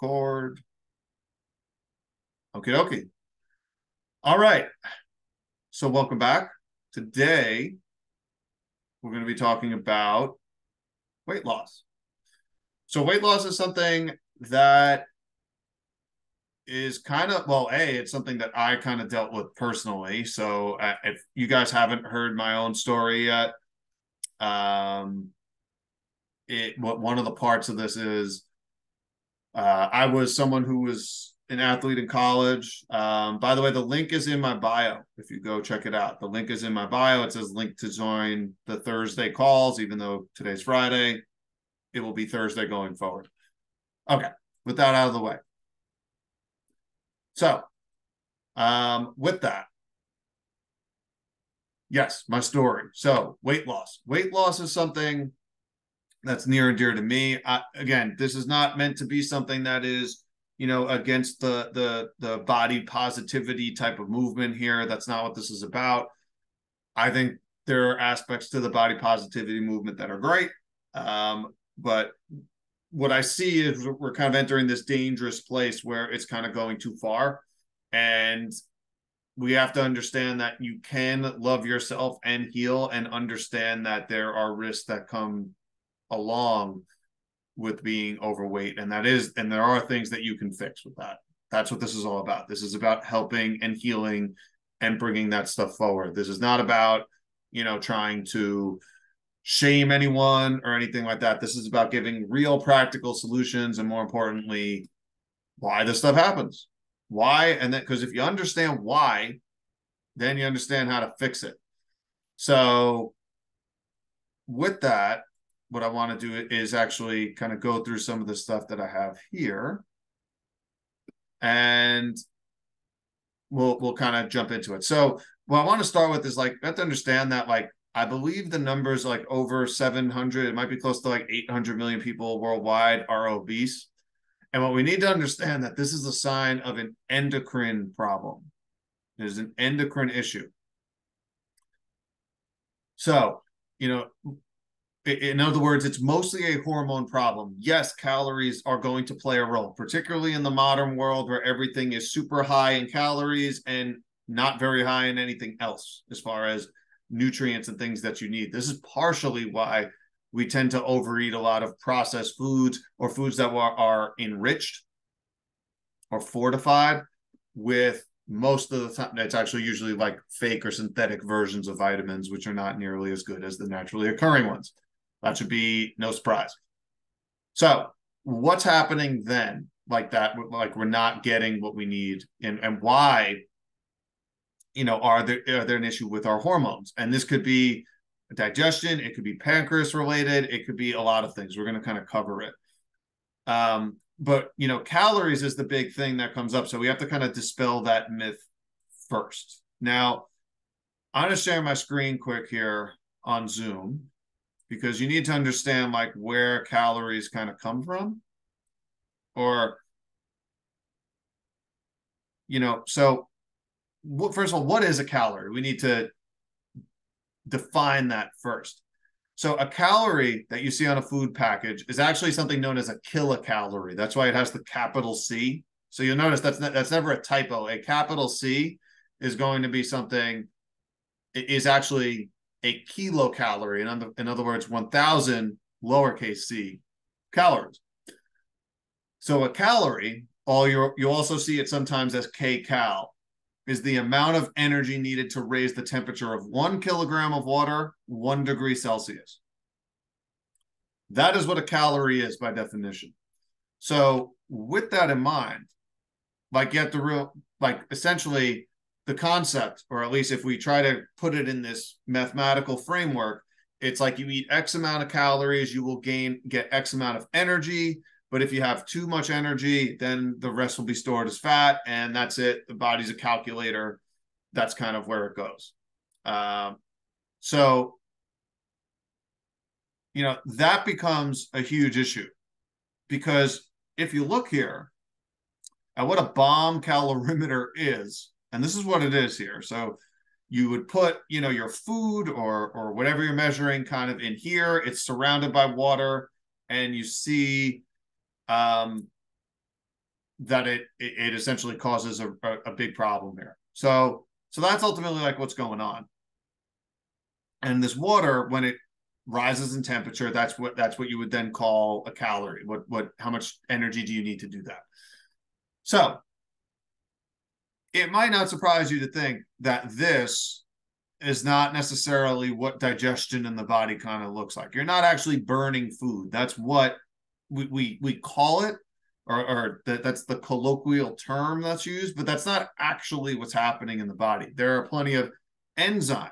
record. Okay, okay. All right. So, welcome back. Today, we're going to be talking about weight loss. So, weight loss is something that is kind of well a it's something that i kind of dealt with personally so uh, if you guys haven't heard my own story yet um it what one of the parts of this is uh i was someone who was an athlete in college. Um by the way the link is in my bio if you go check it out. The link is in my bio. It says link to join the thursday calls even though today's friday it will be thursday going forward. Okay with that out of the way. So, um, with that, yes, my story. So, weight loss. Weight loss is something that's near and dear to me. I, again, this is not meant to be something that is, you know, against the the the body positivity type of movement here. That's not what this is about. I think there are aspects to the body positivity movement that are great. Um, but what I see is we're kind of entering this dangerous place where it's kind of going too far. And we have to understand that you can love yourself and heal and understand that there are risks that come along with being overweight. And that is, and there are things that you can fix with that. That's what this is all about. This is about helping and healing and bringing that stuff forward. This is not about, you know, trying to, shame anyone or anything like that. This is about giving real practical solutions and more importantly, why this stuff happens. Why? And then because if you understand why, then you understand how to fix it. So with that, what I want to do is actually kind of go through some of the stuff that I have here. And we'll we'll kind of jump into it. So what I want to start with is like you have to understand that like I believe the numbers like over 700, it might be close to like 800 million people worldwide are obese. And what we need to understand that this is a sign of an endocrine problem. There's an endocrine issue. So, you know, in other words, it's mostly a hormone problem. Yes, calories are going to play a role, particularly in the modern world where everything is super high in calories and not very high in anything else as far as nutrients and things that you need. This is partially why we tend to overeat a lot of processed foods or foods that are, are enriched or fortified with most of the time it's actually usually like fake or synthetic versions of vitamins which are not nearly as good as the naturally occurring ones that should be no surprise so what's happening then like that like we're not getting what we need and and why you know, are there are there an issue with our hormones? And this could be digestion, it could be pancreas related, it could be a lot of things. We're going to kind of cover it. Um, but you know, calories is the big thing that comes up. So we have to kind of dispel that myth first. Now, I'm going to share my screen quick here on Zoom because you need to understand like where calories kind of come from or you know so what, first of all, what is a calorie? We need to define that first. So a calorie that you see on a food package is actually something known as a kilocalorie. That's why it has the capital C. So you'll notice that's that's never a typo. A capital C is going to be something is actually a kilocalorie. In other, in other words, 1,000 lowercase c calories. So a calorie, all you you also see it sometimes as kcal is the amount of energy needed to raise the temperature of one kilogram of water one degree Celsius. That is what a calorie is by definition. So, with that in mind, like get the real, like essentially the concept, or at least if we try to put it in this mathematical framework, it's like you eat X amount of calories, you will gain, get X amount of energy. But if you have too much energy, then the rest will be stored as fat, and that's it. The body's a calculator. That's kind of where it goes. Um, so, you know, that becomes a huge issue because if you look here at what a bomb calorimeter is, and this is what it is here. So, you would put you know your food or or whatever you're measuring kind of in here it's surrounded by water and you see um, that it it, essentially causes a, a, a big problem here. So so that's ultimately like what's going on. And this water, when it rises in temperature, that's what that's what you would then call a calorie. What what how much energy do you need to do that? So it might not surprise you to think that this is not necessarily what digestion in the body kind of looks like. You're not actually burning food. That's what we we, we call it, or, or that, that's the colloquial term that's used, but that's not actually what's happening in the body. There are plenty of enzymes,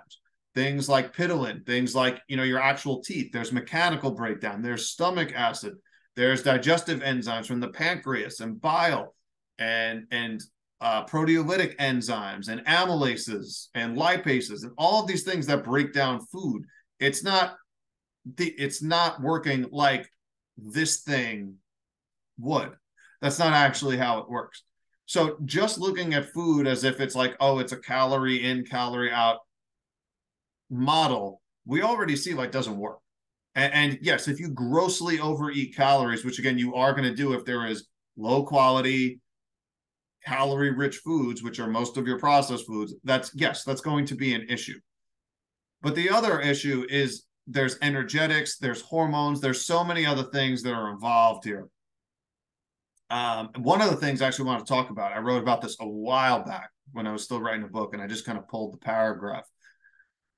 things like ptyalin, things like you know your actual teeth. There's mechanical breakdown. There's stomach acid. There's digestive enzymes from the pancreas and bile, and and uh, proteolytic enzymes and amylases and lipases and all of these things that break down food. It's not the it's not working like this thing would. That's not actually how it works. So just looking at food as if it's like, oh, it's a calorie in, calorie out model, we already see like doesn't work. And, and yes, if you grossly overeat calories, which again you are going to do if there is low quality, calorie rich foods, which are most of your processed foods, that's yes, that's going to be an issue. But the other issue is there's energetics, there's hormones, there's so many other things that are involved here. Um, one of the things I actually want to talk about, I wrote about this a while back when I was still writing a book, and I just kind of pulled the paragraph.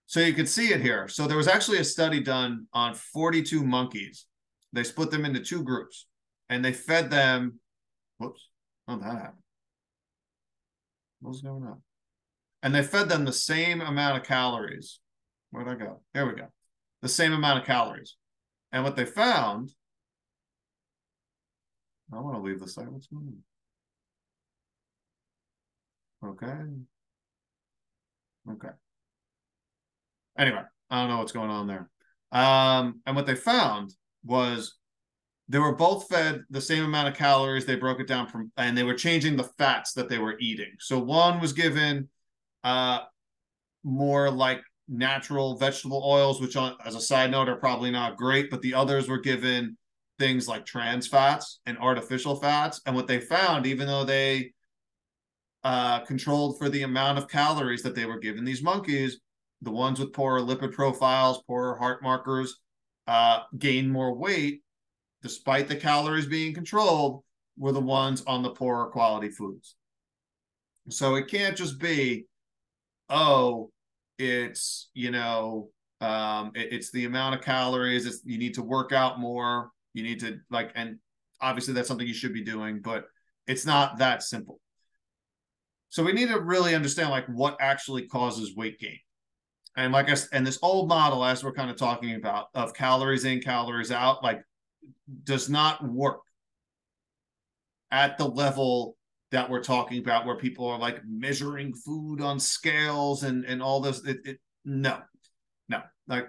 So you can see it here. So there was actually a study done on 42 monkeys. They split them into two groups and they fed them. Whoops. Oh, that happened. What's going on? And they fed them the same amount of calories. Where'd I go? There we go. The same amount of calories. And what they found, I want to leave the site. What's going on? Okay. Okay. Anyway, I don't know what's going on there. Um, and what they found was they were both fed the same amount of calories. They broke it down from, and they were changing the fats that they were eating. So one was given uh, more like natural vegetable oils, which, on, as a side note, are probably not great, but the others were given things like trans fats and artificial fats. And what they found, even though they uh, controlled for the amount of calories that they were given these monkeys, the ones with poorer lipid profiles, poorer heart markers, uh, gain more weight despite the calories being controlled, were the ones on the poorer quality foods. So it can't just be, oh, it's, you know, um, it, it's the amount of calories, it's you need to work out more, you need to like, and obviously that's something you should be doing, but it's not that simple. So we need to really understand like what actually causes weight gain. And like I and this old model, as we're kind of talking about, of calories in, calories out, like does not work at the level that we're talking about where people are like measuring food on scales and and all this it, it, no no. Like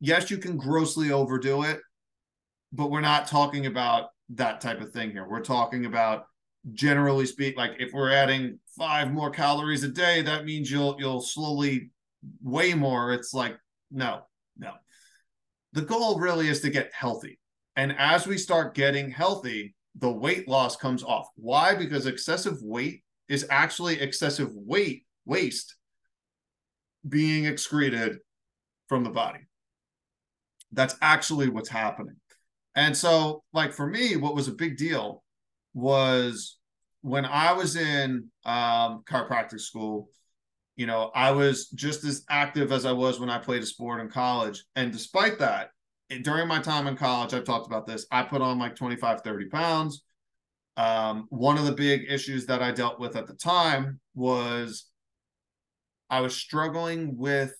yes you can grossly overdo it but we're not talking about that type of thing here. We're talking about generally speak like if we're adding five more calories a day that means you'll you'll slowly weigh more. It's like no no. The goal really is to get healthy and as we start getting healthy, the weight loss comes off. Why? Because excessive weight is actually excessive weight, waste being excreted from the body. That's actually what's happening. And so, like for me, what was a big deal was when I was in um, chiropractic school, you know, I was just as active as I was when I played a sport in college. And despite that, during my time in college, I've talked about this. I put on like 25, 30 pounds. Um, one of the big issues that I dealt with at the time was I was struggling with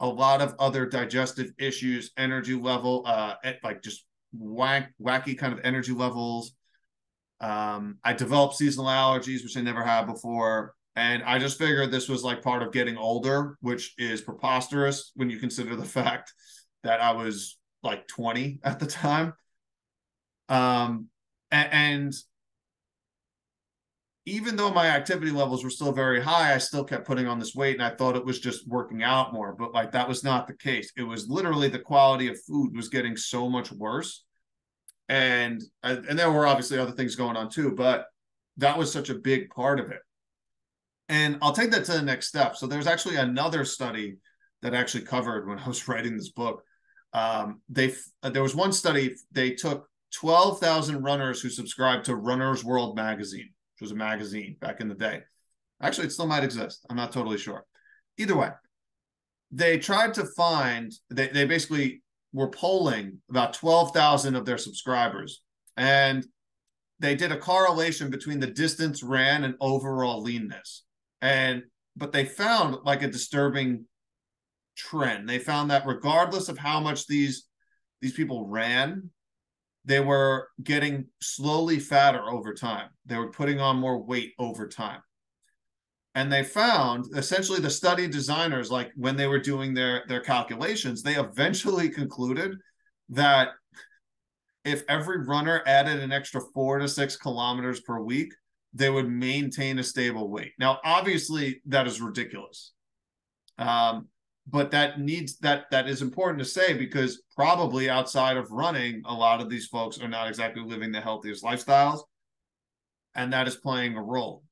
a lot of other digestive issues, energy level, uh, like just whack, wacky kind of energy levels. Um, I developed seasonal allergies, which I never had before. And I just figured this was like part of getting older, which is preposterous when you consider the fact that I was like 20 at the time. Um, and, and even though my activity levels were still very high, I still kept putting on this weight and I thought it was just working out more, but like that was not the case. It was literally the quality of food was getting so much worse and and there were obviously other things going on too, but that was such a big part of it. And I'll take that to the next step. So there's actually another study that I actually covered when I was writing this book. Um, they there was one study they took 12,000 runners who subscribed to Runner's World magazine, which was a magazine back in the day. Actually, it still might exist. I'm not totally sure. Either way, they tried to find they, they basically were polling about 12,000 of their subscribers and they did a correlation between the distance ran and overall leanness and but they found like a disturbing trend. They found that regardless of how much these these people ran they were getting slowly fatter over time. They were putting on more weight over time. And they found essentially the study designers like when they were doing their their calculations they eventually concluded that if every runner added an extra four to six kilometers per week they would maintain a stable weight. Now obviously that is ridiculous. Um, but that needs that that is important to say because probably outside of running a lot of these folks are not exactly living the healthiest lifestyles and that is playing a role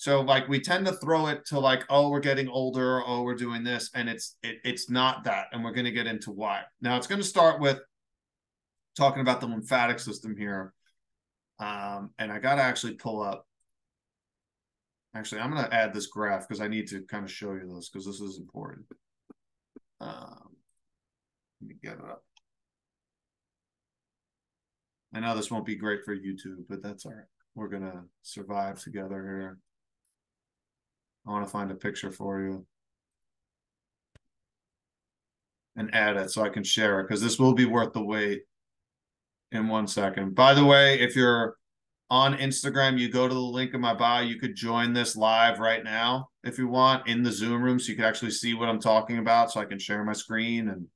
so like we tend to throw it to like, oh, we're getting older, oh, we're doing this, and it's it, it's not that, and we're going to get into why. Now it's going to start with talking about the lymphatic system here, um, and I got to actually pull up. Actually, I'm going to add this graph because I need to kind of show you this because this is important. Um, let me get it up. I know this won't be great for YouTube, but that's all right. We're going to survive together here. I want to find a picture for you and add it so I can share it because this will be worth the wait in one second. By the way, if you're on Instagram, you go to the link in my bio. You could join this live right now if you want in the Zoom room so you can actually see what I'm talking about so I can share my screen and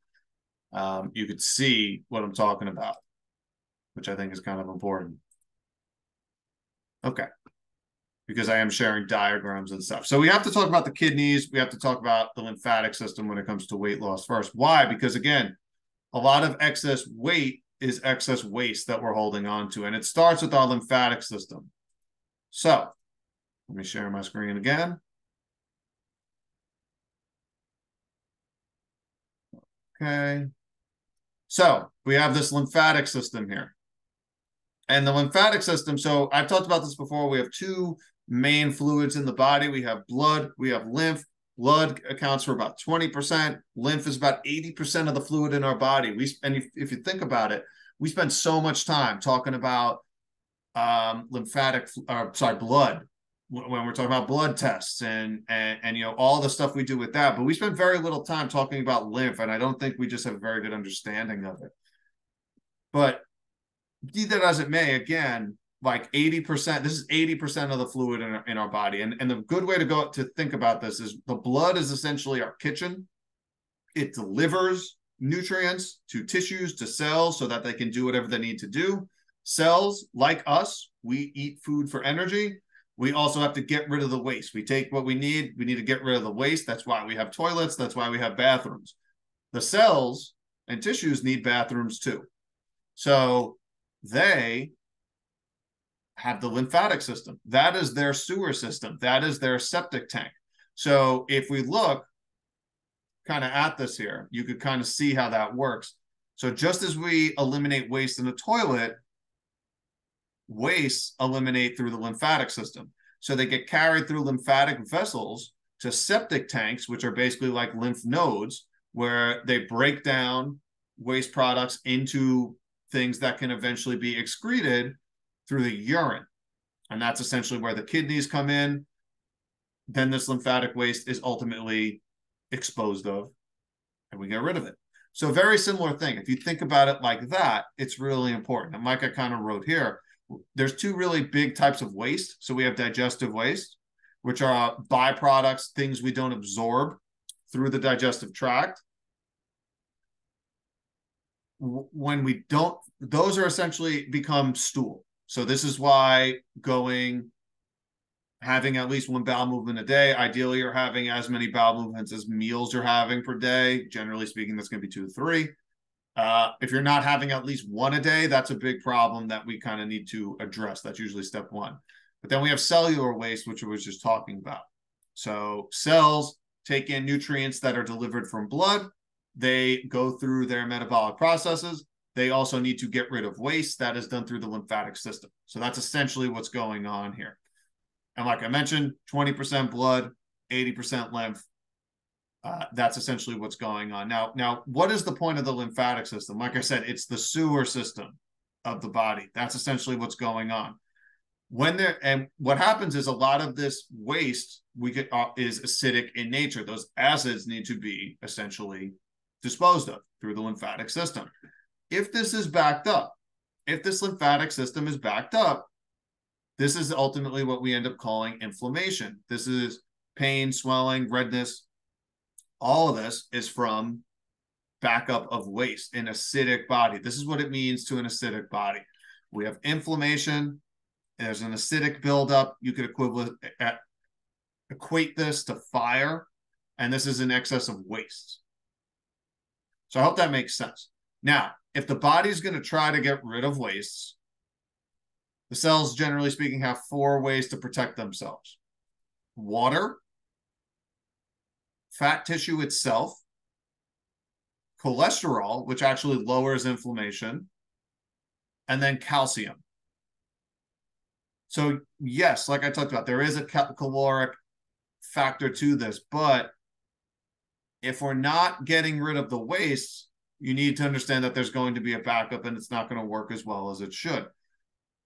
um, you could see what I'm talking about, which I think is kind of important. Okay because I am sharing diagrams and stuff. So we have to talk about the kidneys. We have to talk about the lymphatic system when it comes to weight loss first. Why? Because again, a lot of excess weight is excess waste that we're holding on to, and it starts with our lymphatic system. So let me share my screen again. Okay. So we have this lymphatic system here. And the lymphatic system, so I've talked about this before. We have two main fluids in the body. We have blood, we have lymph. Blood accounts for about 20%. Lymph is about 80% of the fluid in our body. We and if, if you think about it, we spend so much time talking about um, lymphatic, uh, sorry, blood when we're talking about blood tests and, and and you know all the stuff we do with that. But we spend very little time talking about lymph, and I don't think we just have a very good understanding of it. But be that as it may, again, like 80%, this is 80% of the fluid in our, in our body. And, and the good way to go to think about this is the blood is essentially our kitchen. It delivers nutrients to tissues, to cells, so that they can do whatever they need to do. Cells, like us, we eat food for energy. We also have to get rid of the waste. We take what we need, we need to get rid of the waste. That's why we have toilets, that's why we have bathrooms. The cells and tissues need bathrooms too. So they have the lymphatic system. That is their sewer system. That is their septic tank. So if we look kind of at this here, you could kind of see how that works. So just as we eliminate waste in the toilet, waste eliminate through the lymphatic system. So they get carried through lymphatic vessels to septic tanks, which are basically like lymph nodes, where they break down waste products into things that can eventually be excreted through the urine. And that's essentially where the kidneys come in. Then this lymphatic waste is ultimately exposed of, and we get rid of it. So, very similar thing. If you think about it like that, it's really important. And like I kind of wrote here, there's two really big types of waste. So, we have digestive waste, which are byproducts, things we don't absorb through the digestive tract. When we don't, those are essentially become stool. So this is why going having at least one bowel movement a day. Ideally, you're having as many bowel movements as meals you're having per day. Generally speaking, that's going to be two to three. Uh, if you're not having at least one a day, that's a big problem that we kind of need to address. That's usually step one. But then we have cellular waste, which I was just talking about. So cells take in nutrients that are delivered from blood. They go through their metabolic processes. They also need to get rid of waste that is done through the lymphatic system. So that's essentially what's going on here. And like I mentioned, 20% blood, 80% lymph. Uh, that's essentially what's going on. Now, now, what is the point of the lymphatic system? Like I said, it's the sewer system of the body. That's essentially what's going on. When there and what happens is a lot of this waste we get uh, is acidic in nature. Those acids need to be essentially disposed of through the lymphatic system. If this is backed up, if this lymphatic system is backed up, this is ultimately what we end up calling inflammation. This is pain, swelling, redness. All of this is from backup of waste in acidic body. This is what it means to an acidic body. We have inflammation. There's an acidic buildup. You could equivalent, equate this to fire, and this is an excess of waste. So I hope that makes sense. Now, if the body's going to try to get rid of wastes, the cells, generally speaking, have four ways to protect themselves water, fat tissue itself, cholesterol, which actually lowers inflammation, and then calcium. So, yes, like I talked about, there is a caloric factor to this, but if we're not getting rid of the waste, you need to understand that there's going to be a backup and it's not going to work as well as it should.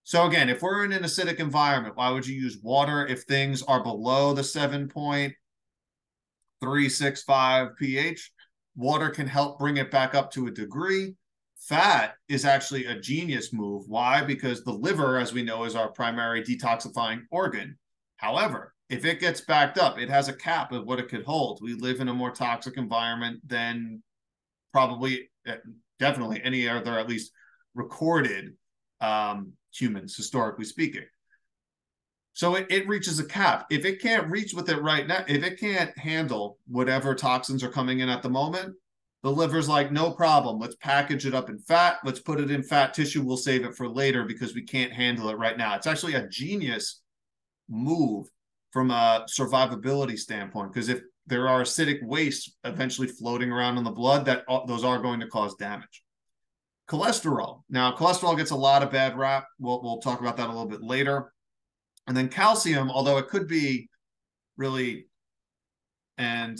So again, if we're in an acidic environment, why would you use water if things are below the 7.365 pH? Water can help bring it back up to a degree. Fat is actually a genius move. Why? Because the liver, as we know, is our primary detoxifying organ. However, if it gets backed up, it has a cap of what it could hold. We live in a more toxic environment than probably, eh, definitely any other, at least recorded um, humans, historically speaking. So it, it reaches a cap. If it can't reach with it right now, if it can't handle whatever toxins are coming in at the moment, the liver's like, no problem. Let's package it up in fat. Let's put it in fat tissue. We'll save it for later because we can't handle it right now. It's actually a genius move from a survivability standpoint because if there are acidic wastes eventually floating around in the blood, that those are going to cause damage cholesterol. Now, cholesterol gets a lot of bad rap. We'll, we'll talk about that a little bit later. And then calcium, although it could be really and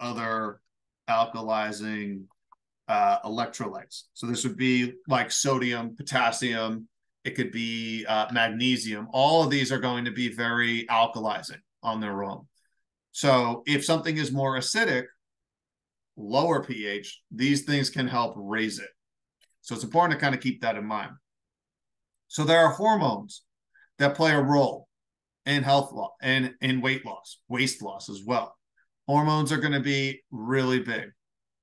other alkalizing uh, electrolytes. So this would be like sodium, potassium, it could be uh, magnesium. All of these are going to be very alkalizing on their own. So if something is more acidic, lower pH, these things can help raise it. So it's important to kind of keep that in mind. So there are hormones that play a role in health loss and in weight loss, waist loss as well. Hormones are going to be really big.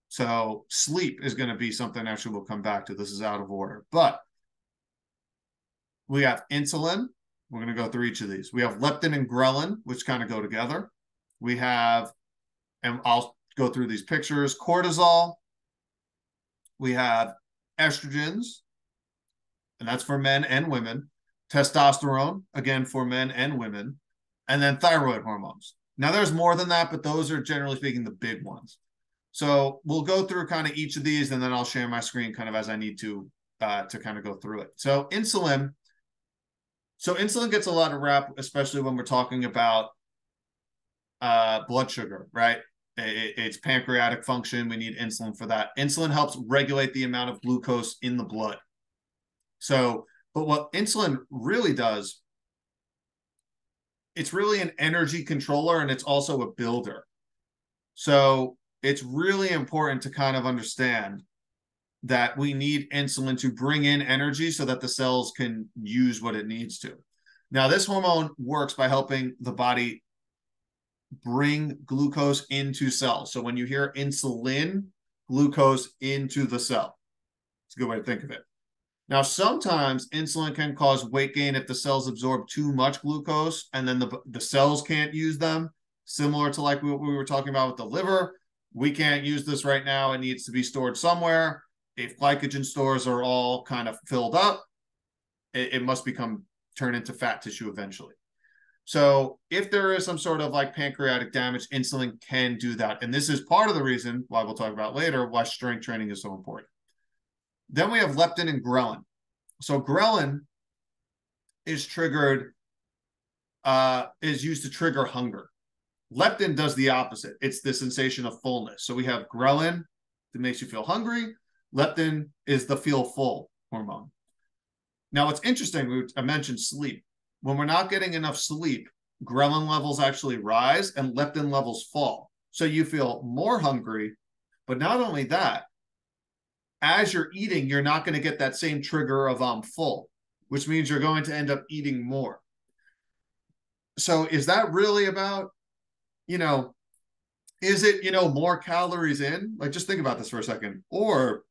So sleep is going to be something actually we'll come back to. This is out of order. But we have insulin. We're going to go through each of these. We have leptin and ghrelin, which kind of go together. We have, and I'll go through these pictures, cortisol. We have estrogens, and that's for men and women, testosterone, again for men and women, and then thyroid hormones. Now, there's more than that, but those are generally speaking the big ones. So we'll go through kind of each of these, and then I'll share my screen kind of as I need to uh, to kind of go through it. So insulin. So insulin gets a lot of rap, especially when we're talking about uh, blood sugar, right? it's pancreatic function. We need insulin for that. Insulin helps regulate the amount of glucose in the blood. So, but what insulin really does, it's really an energy controller and it's also a builder. So, it's really important to kind of understand that we need insulin to bring in energy so that the cells can use what it needs to. Now, this hormone works by helping the body bring glucose into cells. So when you hear insulin, glucose into the cell. It's a good way to think of it. Now, sometimes insulin can cause weight gain if the cells absorb too much glucose and then the, the cells can't use them. Similar to like what we were talking about with the liver. We can't use this right now. It needs to be stored somewhere. if glycogen stores are all kind of filled up, it, it must become turn into fat tissue eventually. So if there is some sort of like pancreatic damage, insulin can do that. And this is part of the reason why we'll talk about later why strength training is so important. Then we have leptin and ghrelin. So ghrelin is triggered, uh, is used to trigger hunger. Leptin does the opposite. It's the sensation of fullness. So we have ghrelin that makes you feel hungry. Leptin is the feel full hormone. Now, what's interesting, I mentioned sleep. When we're not getting enough sleep, ghrelin levels actually rise and leptin levels fall. So you feel more hungry. But not only that, as you're eating, you're not going to get that same trigger of I'm full, which means you're going to end up eating more. So is that really about, you know, is it, you know, more calories in? Like just think about this for a second. Or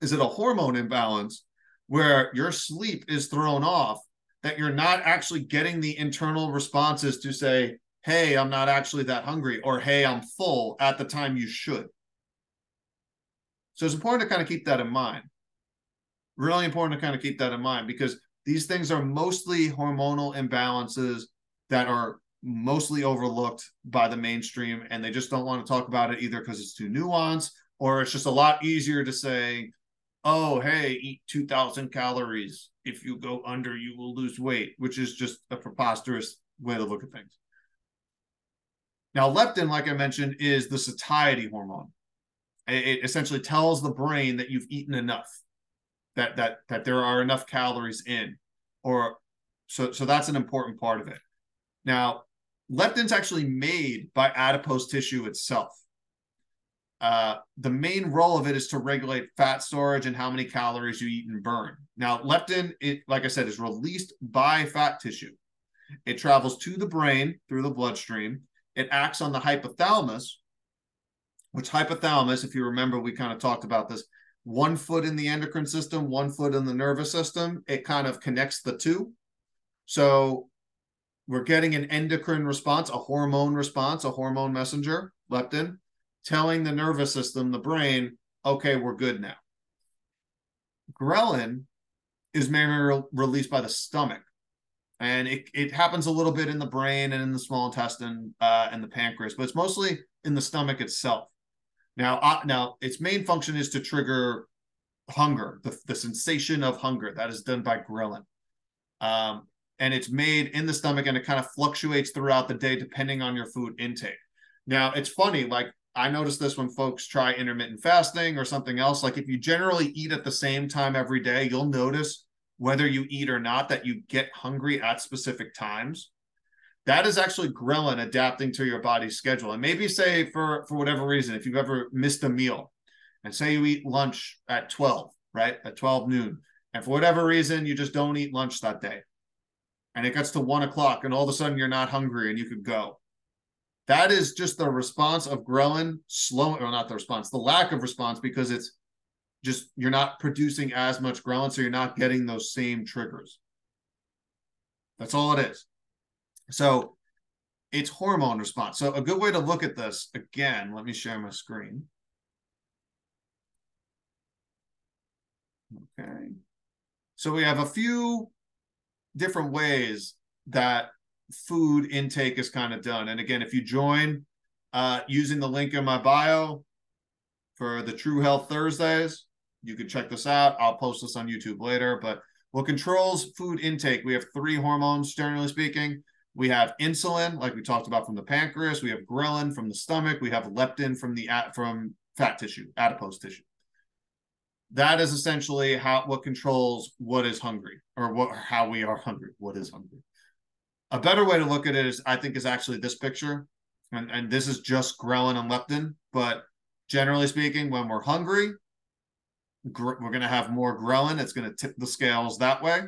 is it a hormone imbalance where your sleep is thrown off that you're not actually getting the internal responses to say, hey, I'm not actually that hungry, or hey, I'm full at the time you should. So it's important to kind of keep that in mind. Really important to kind of keep that in mind because these things are mostly hormonal imbalances that are mostly overlooked by the mainstream and they just don't want to talk about it either because it's too nuanced or it's just a lot easier to say oh, hey, eat 2,000 calories. If you go under, you will lose weight, which is just a preposterous way to look at things. Now, leptin, like I mentioned, is the satiety hormone. It, essentially tells the brain that you've eaten enough, that that that there are enough calories in, or so so that's an important part of it. Now, leptin's actually made by adipose tissue itself. Uh, the main role of it is to regulate fat storage and how many calories you eat and burn. Now, leptin, it like I said, is released by fat tissue. It travels to the brain through the bloodstream. It acts on the hypothalamus, which hypothalamus, if you remember, we kind of talked about this. One foot in the endocrine system, one foot in the nervous system. It kind of connects the two. So we're getting an endocrine response, a hormone response, a hormone messenger, leptin telling the nervous system, the brain, okay, we're good now. Ghrelin is mainly re- released by the stomach. And it, it happens a little bit in the brain and in the small intestine uh, and the pancreas, but it's mostly in the stomach itself. Now, uh, now its main function is to trigger hunger, the, the sensation of hunger. That is done by ghrelin. Um, and it's made in the stomach and it kind of fluctuates throughout the day depending on your food intake. Now, it's funny, like I notice this when folks try intermittent fasting or something else. Like if you generally eat at the same time every day, you'll notice whether you eat or not that you get hungry at specific times. That is actually ghrelin adapting to your body's schedule. And maybe say for for whatever reason, if you've ever missed a meal, and say you eat lunch at 12, right? At 12 noon. And for whatever reason, you just don't eat lunch that day. And it gets to one o'clock, and all of a sudden you're not hungry and you could go that is just the response of ghrelin slowing, or not the response, the lack of response because it's just you're not producing as much ghrelin, so you're not getting those same triggers. That's all it is. So it's hormone response. So a good way to look at this again, let me share my screen. Okay. So we have a few different ways that food intake is kind of done. And again, if you join uh, using the link in my bio for the True Health Thursdays, you can check this out. I'll post this on YouTube later. But what controls food intake? We have three hormones, generally speaking. We have insulin, like we talked about from the pancreas. We have ghrelin from the stomach. We have leptin from the from fat tissue, adipose tissue. That is essentially how what controls what is hungry or what how we are hungry. What is hungry? A better way to look at it is, I think, is actually this picture, and, and this is just ghrelin and leptin. But generally speaking, when we're hungry, gr- we're going to have more ghrelin. It's going to tip the scales that way.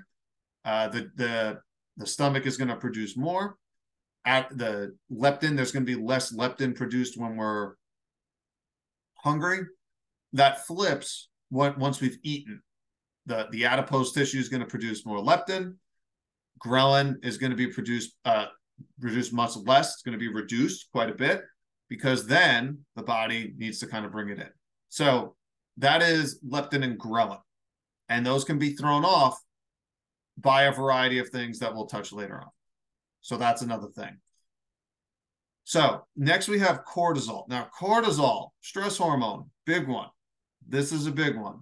Uh, the the the stomach is going to produce more. At the leptin, there's going to be less leptin produced when we're hungry. That flips what once we've eaten. The the adipose tissue is going to produce more leptin ghrelin is going to be produced uh, produced much less. It's going to be reduced quite a bit because then the body needs to kind of bring it in. So that is leptin and ghrelin. And those can be thrown off by a variety of things that we'll touch later on. So that's another thing. So next we have cortisol. Now, cortisol, stress hormone, big one. This is a big one.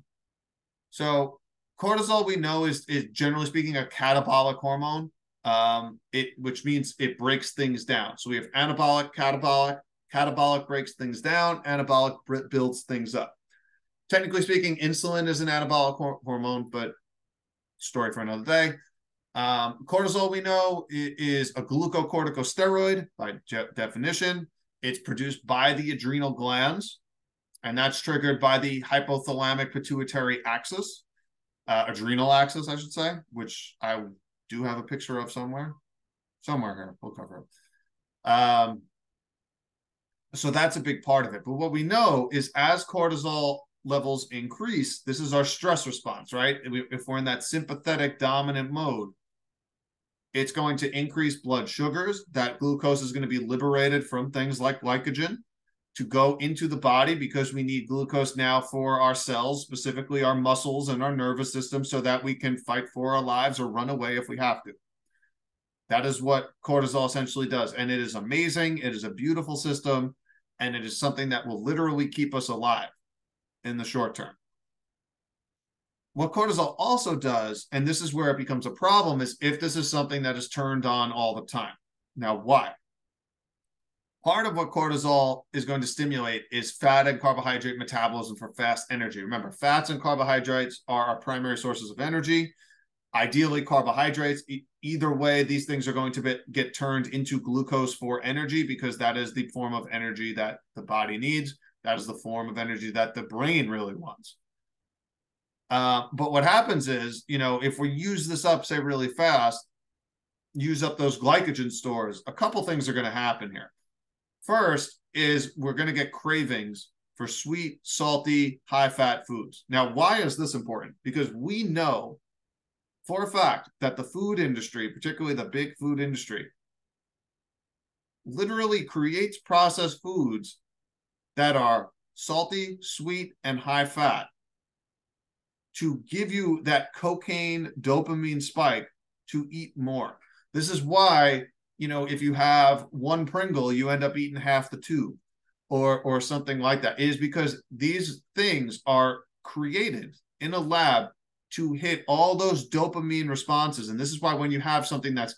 So cortisol we know is, is generally speaking a catabolic hormone um, it which means it breaks things down. So we have anabolic, catabolic. Catabolic breaks things down. Anabolic builds things up. Technically speaking, insulin is an anabolic hor- hormone, but story for another day. Um, cortisol, we know, is a glucocorticosteroid by definition. It's produced by the adrenal glands, and that's triggered by the hypothalamic pituitary axis, uh, adrenal axis, I should say, which I do have a picture of somewhere. Somewhere here. We'll cover it. Um, so that's a big part of it. But what we know is as cortisol levels increase, this is our stress response, right? If we're in that sympathetic dominant mode, it's going to increase blood sugars. That glucose is going to be liberated from things like glycogen to go into the body because we need glucose now for our cells, specifically our muscles and our nervous system, so that we can fight for our lives or run away if we have to. That is what cortisol essentially does. And it is amazing. It is a beautiful system. And it is something that will literally keep us alive in the short term. What cortisol also does, and this is where it becomes a problem, is if this is something that is turned on all the time. Now, why? Part of what cortisol is going to stimulate is fat and carbohydrate metabolism for fast energy. Remember, fats and carbohydrates are our primary sources of energy. Ideally, carbohydrates. E- either way, these things are going to be, get turned into glucose for energy because that is the form of energy that the body needs. That is the form of energy that the brain really wants. Uh, but what happens is, you know, if we use this up, say, really fast, use up those glycogen stores, a couple things are going to happen here First is we're going to get cravings for sweet, salty, high fat foods. Now, why is this important? Because we know for a fact that the food industry, particularly the big food industry, literally creates processed foods that are salty, sweet, and high fat to give you that cocaine dopamine spike to eat more. This is why you know, if you have one Pringle, you end up eating half the tube or or something like that. It is because these things are created in a lab to hit all those dopamine responses. And this is why when you have something that's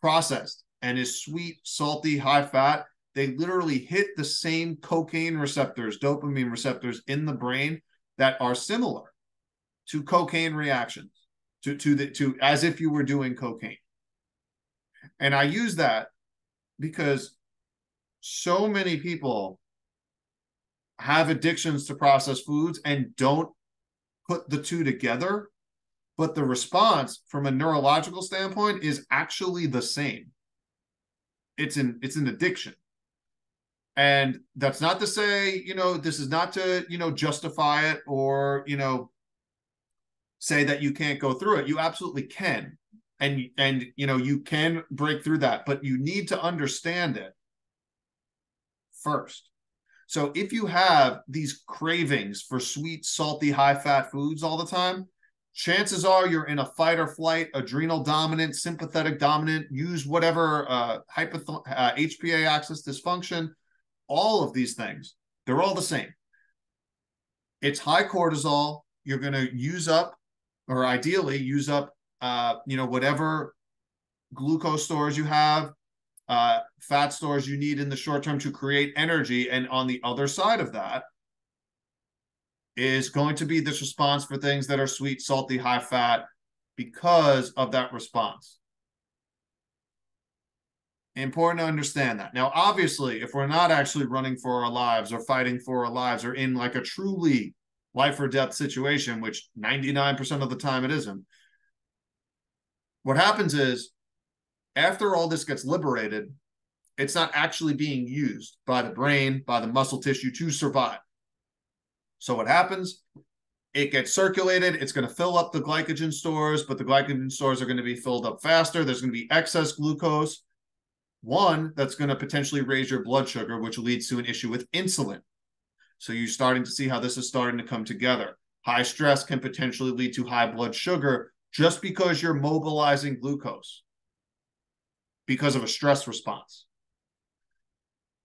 processed and is sweet, salty, high fat, they literally hit the same cocaine receptors, dopamine receptors in the brain that are similar to cocaine reactions, to to the to as if you were doing cocaine. And I use that because so many people have addictions to processed foods and don't put the two together. But the response from a neurological standpoint is actually the same. It's an it's an addiction. And that's not to say, you know, this is not to, you know, justify it or, you know, say that you can't go through it. You absolutely can and and you know you can break through that but you need to understand it first. So if you have these cravings for sweet salty high fat foods all the time chances are you're in a fight or flight adrenal dominant sympathetic dominant use whatever uh, hypoth- uh, hpa axis dysfunction all of these things they're all the same. It's high cortisol. You're going to use up or ideally use up uh, you know, whatever glucose stores you have, uh, fat stores you need in the short term to create energy. And on the other side of that is going to be this response for things that are sweet, salty, high fat because of that response. Important to understand that. Now, obviously, if we're not actually running for our lives or fighting for our lives or in like a truly life or death situation, which 99% of the time it isn't, what happens is after all this gets liberated, it's not actually being used by the brain, by the muscle tissue to survive. So what happens? It gets circulated. It's going to fill up the glycogen stores, but the glycogen stores are going to be filled up faster. There's going to be excess glucose. One that's going to potentially raise your blood sugar, which leads to an issue with insulin. So you're starting to see how this is starting to come together. High stress can potentially lead to high blood sugar just because you're mobilizing glucose because of a stress response.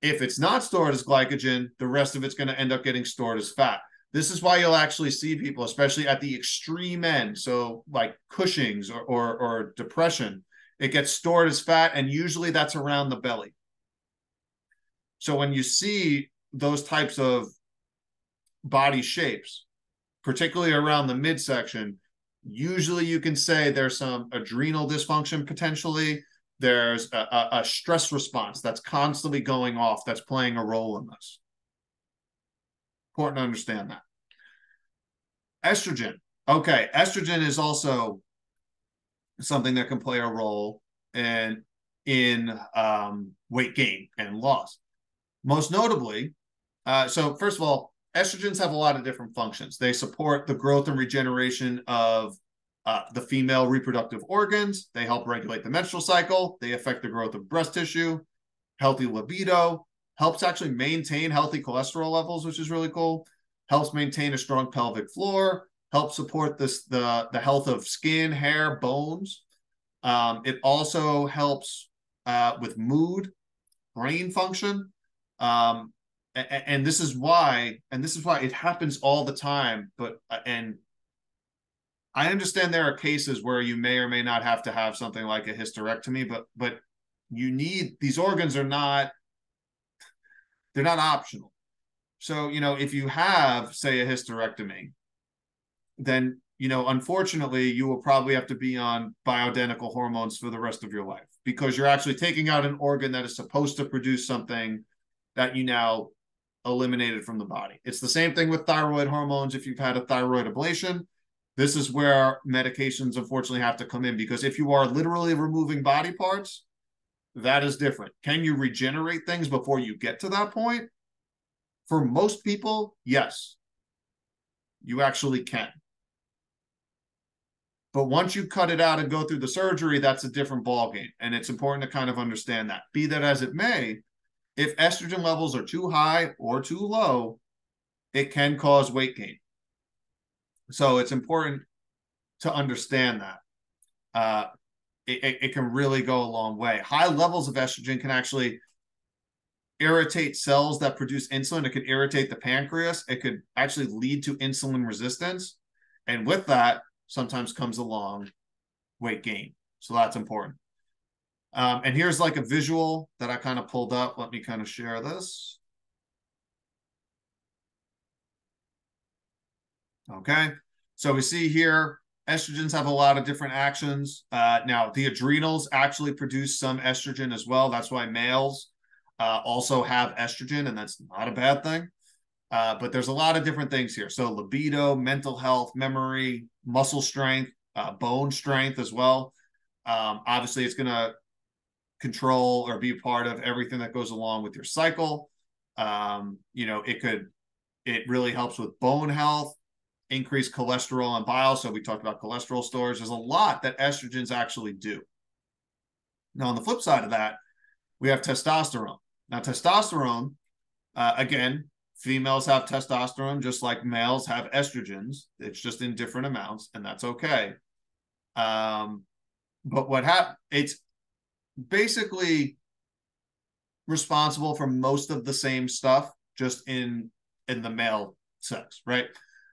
If it's not stored as glycogen, the rest of it's going to end up getting stored as fat. This is why you'll actually see people, especially at the extreme end, so like Cushing's or, or, or depression, it gets stored as fat, and usually that's around the belly. So when you see those types of body shapes, particularly around the midsection, usually you can say there's some adrenal dysfunction potentially. There's a, a, a, stress response that's constantly going off that's playing a role in this. Important to understand that. Estrogen. Okay, estrogen is also something that can play a role in in um, weight gain and loss. Most notably, uh, so first of all, estrogens have a lot of different functions. They support the growth and regeneration of uh, the female reproductive organs. They help regulate the menstrual cycle. They affect the growth of breast tissue, healthy libido, helps actually maintain healthy cholesterol levels, which is really cool. Helps maintain a strong pelvic floor. Helps support this the the health of skin, hair, bones. Um, it also helps uh, with mood, brain function. Um, and, this is why, and this is why it happens all the time. But uh, and I understand there are cases where you may or may not have to have something like a hysterectomy, but but you need these organs are not they're not optional. So, you know, if you have, say, a hysterectomy, then, you know, unfortunately, you will probably have to be on bioidentical hormones for the rest of your life because you're actually taking out an organ that is supposed to produce something that you now eliminated from the body. It's the same thing with thyroid hormones. If you've had a thyroid ablation, this is where medications unfortunately have to come in because if you are literally removing body parts, that is different. Can you regenerate things before you get to that point? For most people, yes, you actually can. But once you cut it out and go through the surgery, that's a different ballgame. And it's important to kind of understand that. Be that as it may, if estrogen levels are too high or too low, it can cause weight gain. So it's important to understand that. Uh, it, it, can really go a long way. High levels of estrogen can actually irritate cells that produce insulin. It could irritate the pancreas. It could actually lead to insulin resistance. And with that, sometimes comes along weight gain. So that's important. Um, and here's like a visual that I kind of pulled up. Let me kind of share this. Okay. So we see here estrogens have a lot of different actions. Uh, now, the adrenals actually produce some estrogen as well. That's why males uh, also have estrogen, and that's not a bad thing. Uh, but there's a lot of different things here. So, libido, mental health, memory, muscle strength, uh, bone strength as well. Um, obviously, it's going to control or be part of everything that goes along with your cycle. Um, you know, it could, it really helps with bone health, increase cholesterol and bile. So we talked about cholesterol storage. There's a lot that estrogens actually do. Now, on the flip side of that, we have testosterone. Now, testosterone, uh, again, females have testosterone just like males have estrogens. It's just in different amounts, and that's okay. Um, but what happened? It's basically responsible for most of the same stuff, just in in the male sex, right?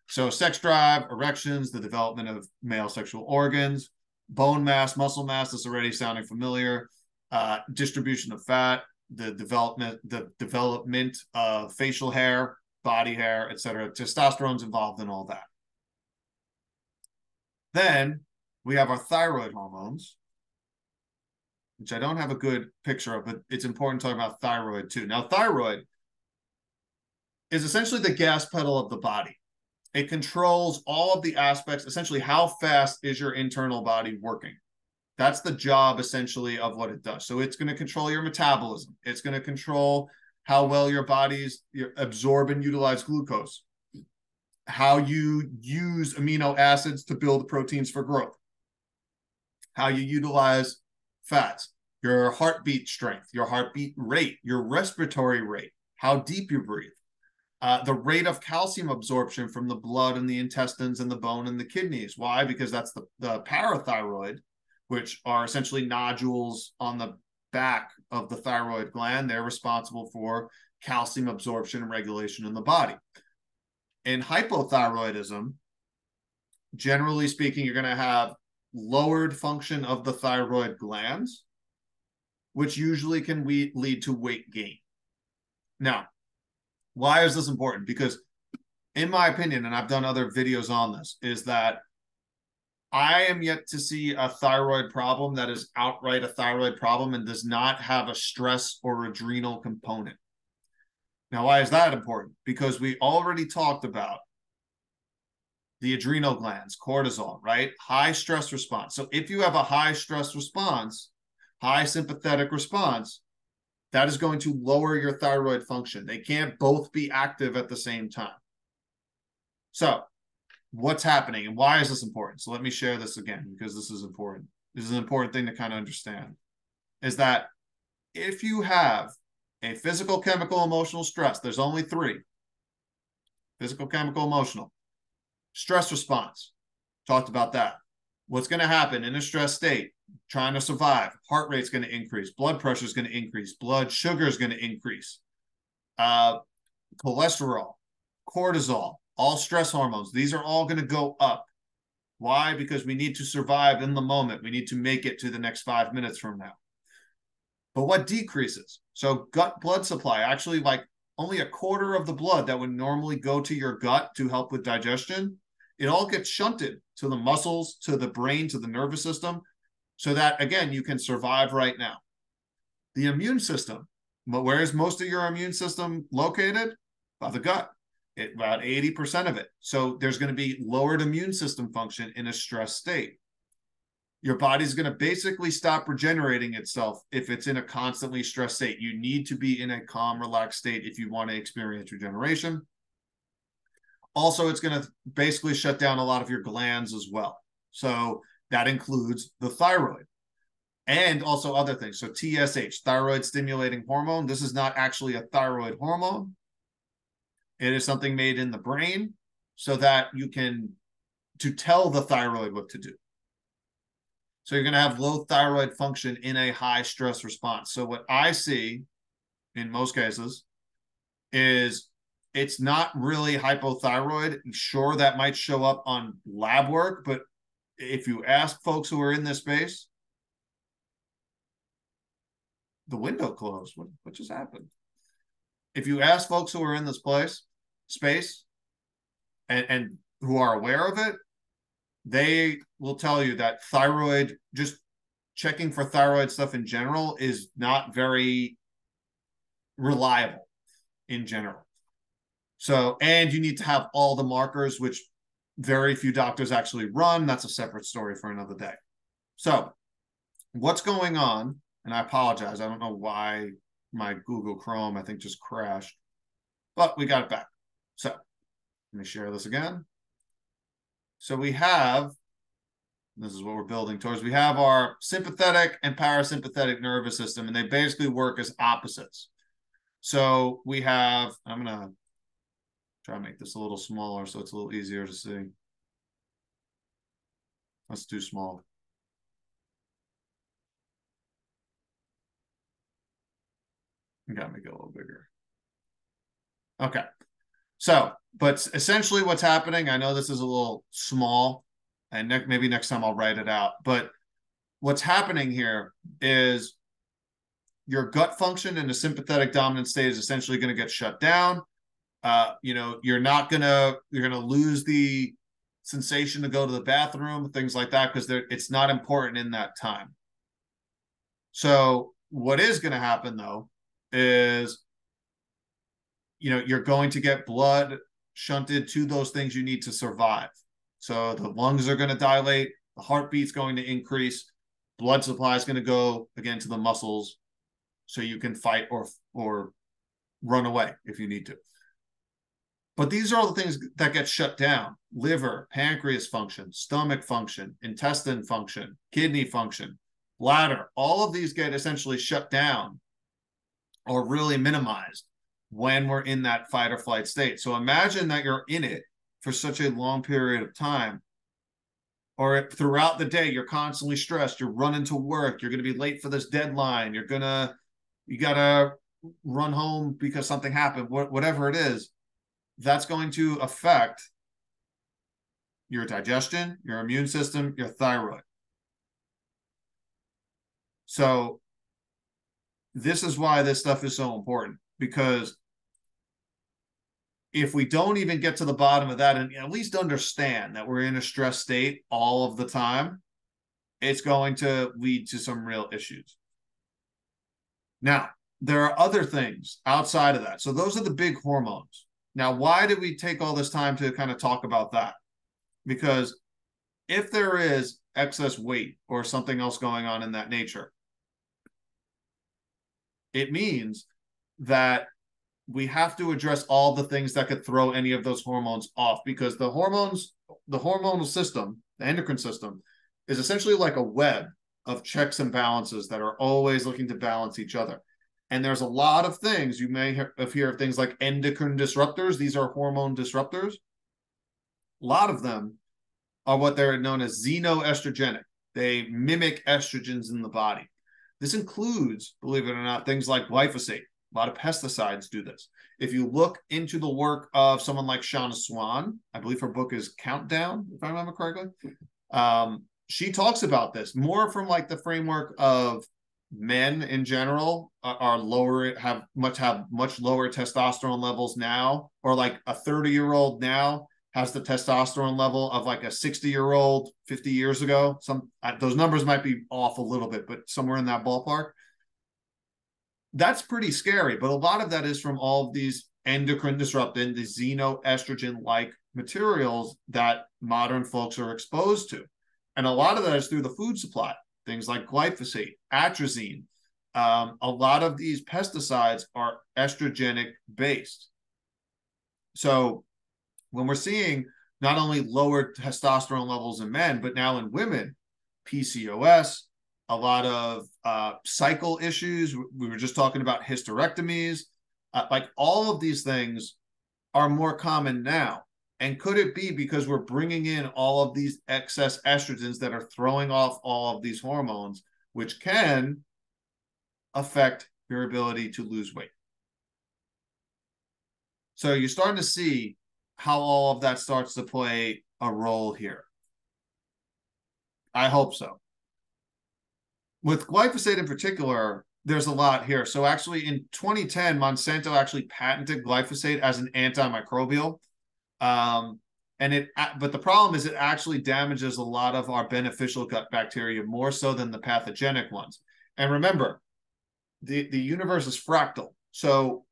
So, sex drive, erections, the development of male sexual organs, bone mass, muscle mass. That's already sounding familiar. Uh, distribution of fat, the development, the development of facial hair, body hair, etc. Testosterone's involved in all that. Then we have our thyroid hormones, which I don't have a good picture of, but it's important to talk about thyroid too. Now, thyroid is essentially the gas pedal of the body. It controls all of the aspects, essentially, how fast is your internal body working? That's the job essentially of what it does. So it's going to control your metabolism. It's going to control how well your body's absorb and utilize glucose, how you use amino acids to build proteins for growth, how you utilize fats, your heartbeat strength, your heartbeat rate, your respiratory rate, how deep you breathe, Uh, the rate of calcium absorption from the blood and the intestines and the bone and the kidneys. Why? Because that's the, the parathyroid, which are essentially nodules on the back of the thyroid gland. They're responsible for calcium absorption and regulation in the body. In hypothyroidism, generally speaking, you're going to have lowered function of the thyroid glands, which usually can lead to weight gain. Now, why is this important? Because, in my opinion, and I've done other videos on this, is that I am yet to see a thyroid problem that is outright a thyroid problem and does not have a stress or adrenal component. Now, why is that important? Because we already talked about the adrenal glands, cortisol, right? High stress response. So if you have a high stress response, high sympathetic response, that is going to lower your thyroid function. They can't both be active at the same time. So, what's happening and why is this important? So, let me share this again because this is important. This is an important thing to kind of understand is that if you have a physical, chemical, emotional stress, there's only three physical, chemical, emotional stress response. Talked about that. What's going to happen in a stress state? Trying to survive. Heart rate's going to increase. Blood pressure is going to increase. Blood sugar is going to increase. Uh, cholesterol, cortisol, all stress hormones. These are all going to go up. Why? Because we need to survive in the moment. We need to make it to the next five minutes from now. But what decreases? So gut blood supply, actually like only a quarter of the blood that would normally go to your gut to help with digestion it all gets shunted to the muscles, to the brain, to the nervous system, so that again you can survive right now. The immune system, but where is most of your immune system located? By the gut, it, about 80% of it. So there's going to be lowered immune system function in a stress state. Your body's going to basically stop regenerating itself if it's in a constantly stressed state. You need to be in a calm, relaxed state if you want to experience regeneration. Also, it's going to basically shut down a lot of your glands as well. So that includes the thyroid and also other things. So TSH, thyroid stimulating hormone. This is not actually a thyroid hormone. It is something made in the brain so that you can to tell the thyroid what to do. So you're going to have low thyroid function in a high stress response. So what I see in most cases is it's not really hypothyroid. Sure, that might show up on lab work, but if you ask folks who are in this space, the window closed. What, what just happened? If you ask folks who are in this place, space, and, and who are aware of it, they will tell you that thyroid, just checking for thyroid stuff in general, is not very reliable in general. So, and you need to have all the markers, which very few doctors actually run. That's a separate story for another day. So, what's going on? And I apologize. I don't know why my Google Chrome, I think, just crashed, but we got it back. So, let me share this again. So, we have this is what we're building towards. We have our sympathetic and parasympathetic nervous system, and they basically work as opposites. So we have, I'm going to Try to make this a little smaller so it's a little easier to see. That's too small. Got to make it a little bigger. Okay. So, but essentially what's happening, I know this is a little small and ne- maybe next time I'll write it out, but what's happening here is your gut function in a sympathetic dominant state is essentially going to get shut down uh, you know, you're not gonna you're gonna lose the sensation to go to the bathroom, things like that, because it's not important in that time. So what is going to happen though is you know you're going to get blood shunted to those things you need to survive. So the lungs are going to dilate, the heartbeat's going to increase, blood supply is going to go again to the muscles, so you can fight or or run away if you need to. But these are all the things that get shut down liver, pancreas function, stomach function, intestine function, kidney function, bladder. All of these get essentially shut down or really minimized when we're in that fight or flight state. So imagine that you're in it for such a long period of time or throughout the day you're constantly stressed you're running to work you're going to be late for this deadline you're going to you got to run home because something happened whatever it is that's going to affect your digestion your immune system your thyroid so this is why this stuff is so important because if we don't even get to the bottom of that and at least understand that we're in a stress state all of the time, it's going to lead to some real issues. Now, there are other things outside of that. So, those are the big hormones. Now, why did we take all this time to kind of talk about that? Because if there is excess weight or something else going on in that nature, it means that we have to address all the things that could throw any of those hormones off because the hormones, the hormonal system, the endocrine system, is essentially like a web of checks and balances that are always looking to balance each other. And there's a lot of things you may have heard of things like endocrine disruptors. These are hormone disruptors. A lot of them are what they're known as xenoestrogenic. They mimic estrogens in the body. This includes, believe it or not, things like glyphosate, a lot of pesticides do this. If you look into the work of someone like Shanna Swan, I believe her book is Countdown, if I remember correctly. Um, she talks about this more from like the framework of men in general are, lower have much have much lower testosterone levels now or like a 30 year old now has the testosterone level of like a 60 year old 50 years ago some those numbers might be off a little bit but somewhere in that ballpark that's pretty scary. But a lot of that is from all of these endocrine disrupting, the xenoestrogen like materials that modern folks are exposed to. And a lot of that is through the food supply, things like glyphosate, atrazine. Um, a lot of these pesticides are estrogenic based. So when we're seeing not only lower testosterone levels in men, but now in women, PCOS, a lot of uh, cycle issues. We were just talking about hysterectomies. Uh, like all of these things are more common now. And could it be because we're bringing in all of these excess estrogens that are throwing off all of these hormones, which can affect your ability to lose weight? So you're starting to see how all of that starts to play a role here. I hope so with glyphosate in particular, there's a lot here. So actually, in 2010, Monsanto actually patented glyphosate as an antimicrobial. Um, and it, but the problem is it actually damages a lot of our beneficial gut bacteria more so than the pathogenic ones. And remember, the the universe is fractal. So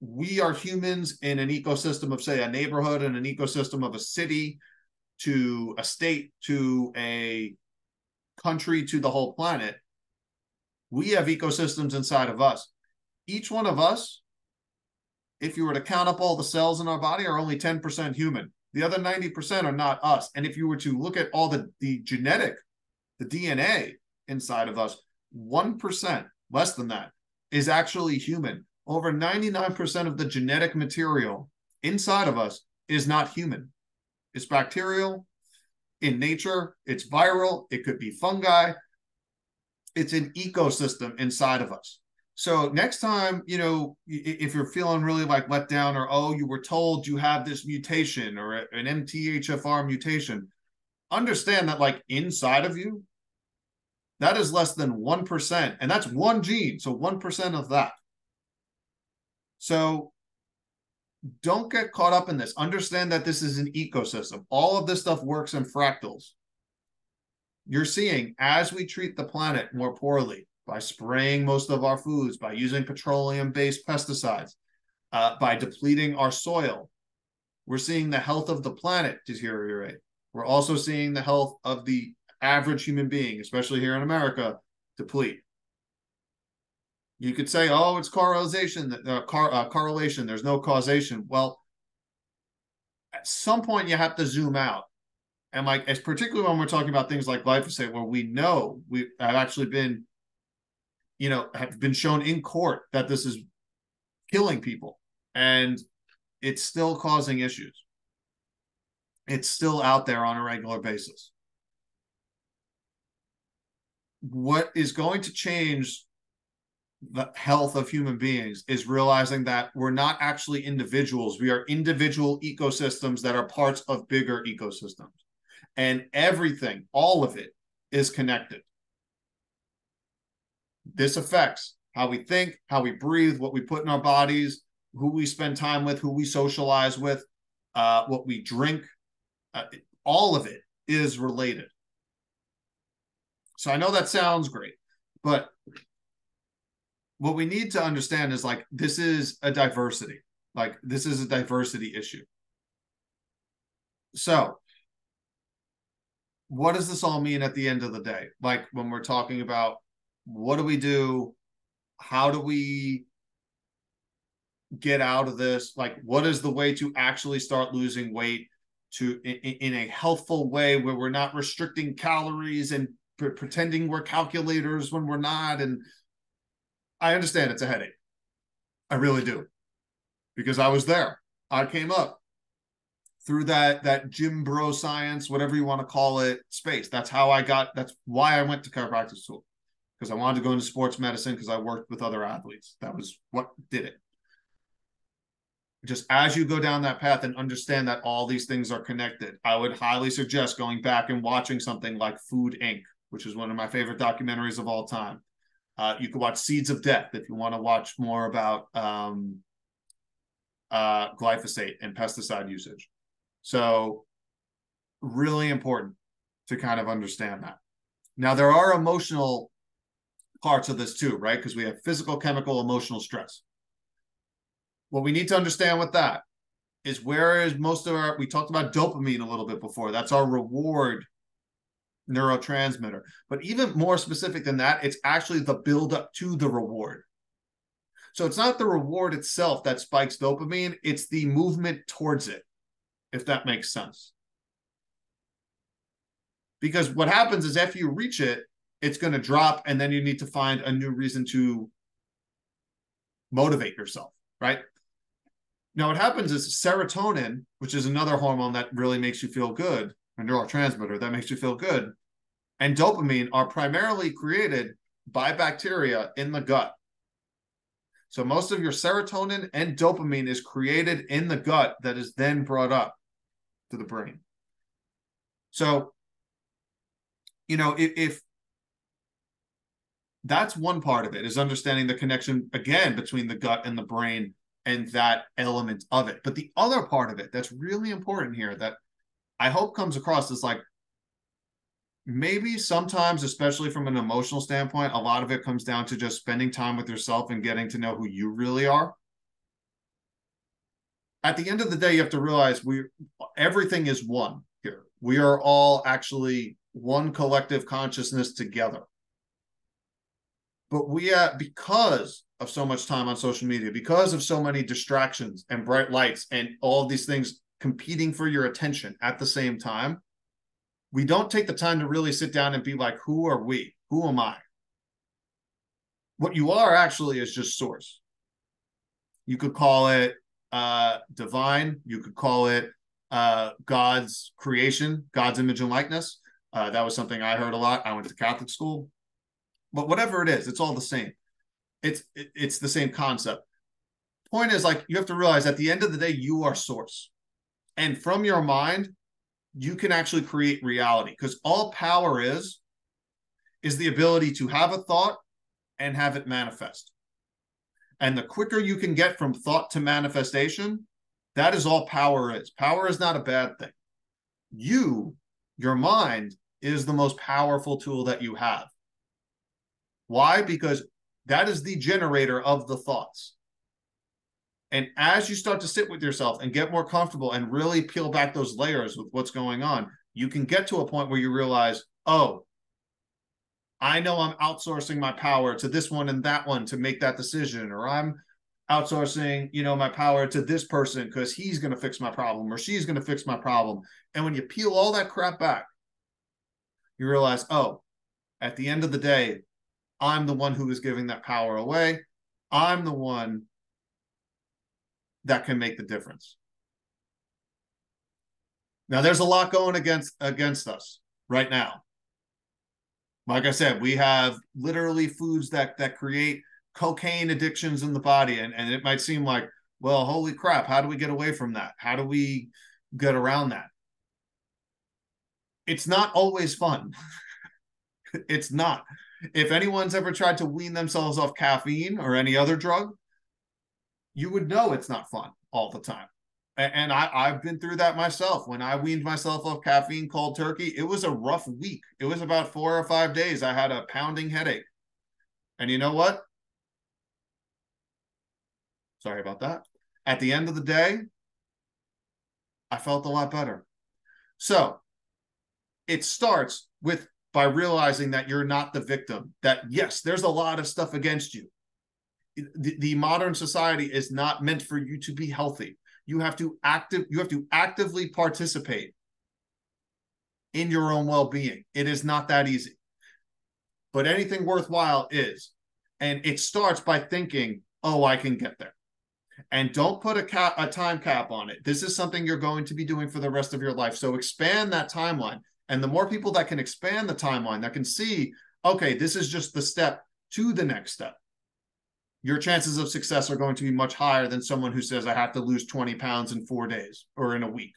we are humans in an ecosystem of, say, a neighborhood and an ecosystem of a city to a state to a country to the whole planet we have ecosystems inside of us. Each one of us, if you were to count up all the cells in our body, are only 10% human. The other 90% are not us. And if you were to look at all the, the genetic, the DNA inside of us, 1%, less than that, is actually human. Over 99% of the genetic material inside of us is not human. It's bacterial in nature, it's viral, it could be fungi, it's an ecosystem inside of us. So next time, you know, if you're feeling really like let down or oh, you were told you have this mutation or an MTHFR mutation, understand that like inside of you, that is less than 1%. And that's one gene. So 1% of that. So don't get caught up in this. Understand that this is an ecosystem. All of this stuff works in fractals you're seeing as we treat the planet more poorly by spraying most of our foods, by using petroleum based pesticides, uh, by depleting our soil, we're seeing the health of the planet deteriorate. We're also seeing the health of the average human being, especially here in America, deplete. You could say, "Oh, it's correlation, uh, uh, correlation. There's no causation." Well, at some point, you have to zoom out and like, as particularly when we're talking about things like glyphosate, where we know we have actually been, you know, have been shown in court that this is killing people and it's still causing issues. It's still out there on a regular basis. What is going to change the health of human beings is realizing that we're not actually individuals. We are individual ecosystems that are parts of bigger ecosystems. And everything, all of it, is connected. This affects how we think, how we breathe, what we put in our bodies, who we spend time with, who we socialize with, uh, what we drink. Uh, all of it is related. So I know that sounds great, but what we need to understand is like this is a diversity. Like this is a diversity issue. So what does this all mean at the end of the day? Like when we're talking about what do we do? How do we get out of this? Like, what is the way to actually start losing weight to in, in a healthful way where we're not restricting calories and pre- pretending we're calculators when we're not? And I understand it's a headache. I really do, because I was there. I came up through that that gym bro science, whatever you want to call it, space. That's how I got. That's why I went to chiropractic school because I wanted to go into sports medicine because I worked with other athletes. That was what did it just as you go down that path and understand that all these things are connected, I would highly suggest going back and watching something like Food Inc., which is one of my favorite documentaries of all time. Uh, you can watch Seeds of Death if you want to watch more about um, uh, glyphosate and pesticide usage. So, really important to kind of understand that. Now, there are emotional parts of this too, right? Because we have physical, chemical, emotional stress. What we need to understand with that is where is most of our we talked about dopamine a little bit before. That's our reward neurotransmitter. But even more specific than that it's actually the build up to the reward. So it's not the reward itself that spikes dopamine it's the movement towards it if that makes sense. Because what happens is after you reach it it's going to drop and then you need to find a new reason to motivate yourself right now, what happens is serotonin, which is another hormone that really makes you feel good, a neurotransmitter that makes you feel good, and dopamine are primarily created by bacteria in the gut. So most of your serotonin and dopamine is created in the gut that is then brought up to the brain. So, you know, if, if that's one part of it is understanding the connection again between the gut and the brain and that element of it. But the other part of it that's really important here that I hope comes across is like maybe sometimes, especially from an emotional standpoint, a lot of it comes down to just spending time with yourself and getting to know who you really are. At the end of the day, you have to realize we everything is one here. We are all actually one collective consciousness together. But we, are, because of so much time on social media because of so many distractions and bright lights and all these things competing for your attention at the same time we don't take the time to really sit down and be like who are we? Who am i? What you are actually is just source. You could call it uh divine. You could call it uh god's creation god's image and likeness. Uh, that was something i heard a lot. I went to catholic school but whatever it is it's all the same. It's it's the same concept. Point is like you have to realize at the end of the day you are source. And from your mind you can actually create reality because all power is is the ability to have a thought and have it manifest. And the quicker you can get from thought to manifestation that is all power is. Power is not a bad thing. You your mind is the most powerful tool that you have why because that is the generator of the thoughts. And as you start to sit with yourself and get more comfortable and really peel back those layers with what's going on, you can get to a point where you realize, oh, I know I'm outsourcing my power to this one and that one to make that decision, or I'm outsourcing, you know, my power to this person because he's going to fix my problem or she's going to fix my problem. And when you peel all that crap back, you realize, oh, at the end of the day, I'm the one who is giving that power away. I'm the one that can make the difference. Now there's a lot going against against us right now. Like I said, we have literally foods that that create cocaine addictions in the body and, and it might seem like well holy crap how do we get away from that how do we get around that it's not always fun it's not if anyone's ever tried to wean themselves off caffeine or any other drug you would know it's not fun all the time and I, I've been through that myself. When I weaned myself off caffeine cold turkey, it was a rough week. It was about four or five days. I had a pounding headache. And you know what? Sorry about that. At the end of the day, I felt a lot better. So it starts with by realizing that you're not the victim, that yes, there's a lot of stuff against you. The, the modern society is not meant for you to be healthy. You have to active you have to actively participate in your own well-being. It is not that easy. But anything worthwhile is. And it starts by thinking, "Oh, I can get there." and don't put a cap a time cap on it this is something you're going to be doing for the rest of your life so expand that timeline and the more people that can expand the timeline that can see okay this is just the step to the next step your chances of success are going to be much higher than someone who says i have to lose 20 pounds in four days or in a week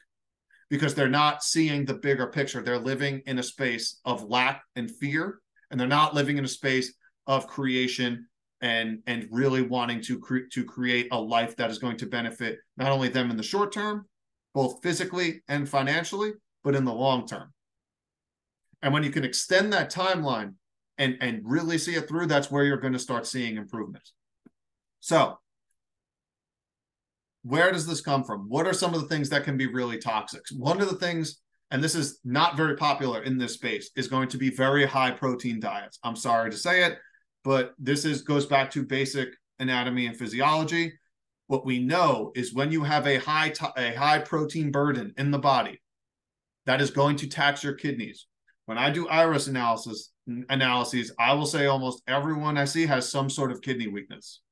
because they're not seeing the bigger picture they're living in a space of lack and fear and they're not living in a space of creation and and really wanting to cre- to create a life that is going to benefit not only them in the short term, both physically and financially, but in the long term. And when you can extend that timeline and and really see it through, that's where you're going to start seeing improvements. So, where does this come from? What are some of the things that can be really toxic? One of the things and this is not very popular in this space is going to be very high protein diets. I'm sorry to say it but this is goes back to basic anatomy and physiology. What we know is when you have a high a high protein burden in the body, that is going to tax your kidneys. When I do iris analysis analyses, I will say almost everyone I see has some sort of kidney weakness,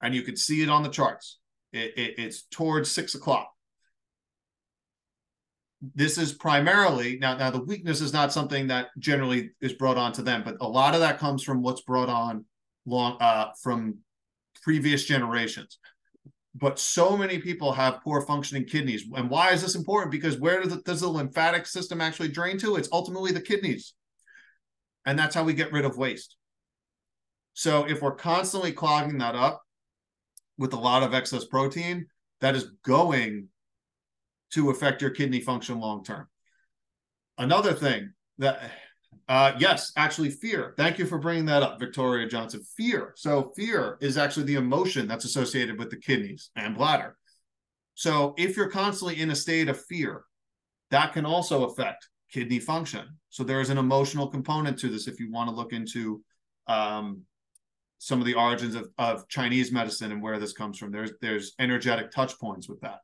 and you can see it on the charts. It, it, it's towards six o'clock. This is primarily now now the weakness is not something that generally is brought on to them but a lot of that comes from what's brought on long uh, from previous generations but so many people have poor functioning kidneys. And why is this important? Because where does the, does the lymphatic system actually drain to? It's ultimately the kidneys. And that's how we get rid of waste. So if we're constantly clogging that up with a lot of excess protein that is going to affect your kidney function long term. Another thing that, uh, yes, actually, fear. Thank you for bringing that up, Victoria Johnson. Fear. So, fear is actually the emotion that's associated with the kidneys and bladder. So, if you're constantly in a state of fear, that can also affect kidney function. So, there is an emotional component to this if you want to look into um, some of the origins of, of Chinese medicine and where this comes from. There's there's energetic touch points with that.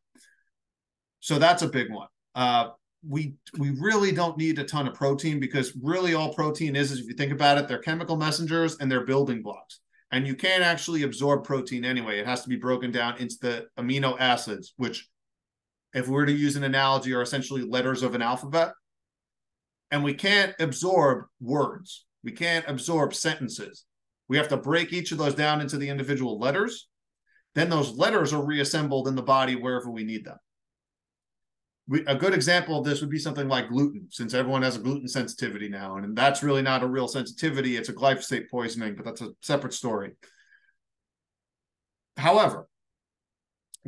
So that's a big one. Uh, we we really don't need a ton of protein because really all protein is, is if you think about it, they're chemical messengers and they're building blocks. And you can't actually absorb protein anyway. It has to be broken down into the amino acids, which, if we were to use an analogy, are essentially letters of an alphabet. And we can't absorb words. We can't absorb sentences. We have to break each of those down into the individual letters. Then those letters are reassembled in the body wherever we need them we, a good example of this would be something like gluten, since everyone has a gluten sensitivity now, and that's really not a real sensitivity; it's a glyphosate poisoning, but that's a separate story. However,